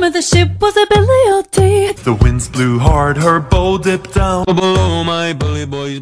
The ship was a Billy O' Tea. The winds blew hard, her bow dipped down. Below my bully boys